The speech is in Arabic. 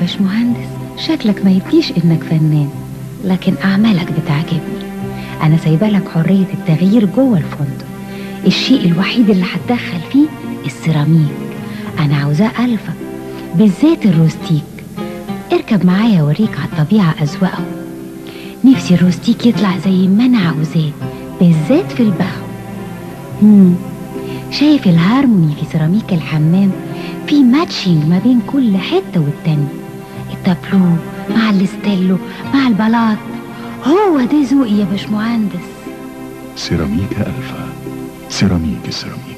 باشمهندس شكلك ما يبكيش إنك فنان لكن أعمالك بتعجبني. أنا سايبة لك حرية التغيير جوه الفندق. الشيء الوحيد اللي هتدخل فيه السيراميك. أنا عاوزاه ألفا بالذات ال rustic. اركب معايا اوريك على الطبيعة اذواقهم نفسي ال rustic يطلع زي ما أنا عاوزاه بالذات في البهو مم. شايف الهارموني في سيراميك الحمام؟ في matching ما بين كل حتة والتانية. التابلو مع الاستيلو مع البلاط. هو ده ذوقي يا باشمهندس سيراميكا ألفا. سيراميك السيراميك